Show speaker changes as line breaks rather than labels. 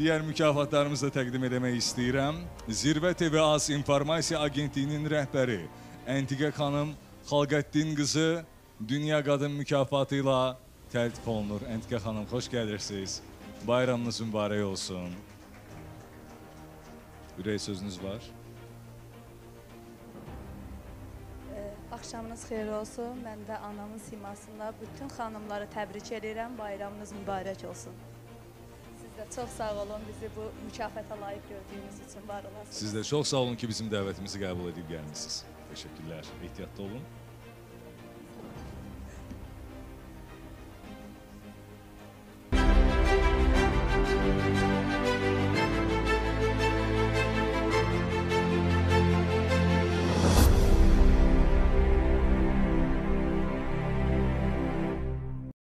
digər mükafatlarımızı da təqdim etmək istəyirəm. Zirvə TV Az İnformasiya Agentliyinin rəhbəri Əntiqə xanım Xalqəddin qızı Dünya Qadın mükafatı ilə təltif olunur. Əntiqə xanım, xoş gəlirsiniz. Bayramınız mübarək olsun. Ürək sözünüz var.
Axşamınız xeyir olsun. Mən də anamın simasında bütün xanımları təbrik edirəm. Bayramınız mübarək olsun. Çox sağ olun bizi bu mükafata layiq gördüyünüz üçün var olasınız.
Siz də çox sağ olun ki, bizim dəvətimizi qəbul edib gəlmisiniz. Təşəkkürlər. Ehtiyatlı olun.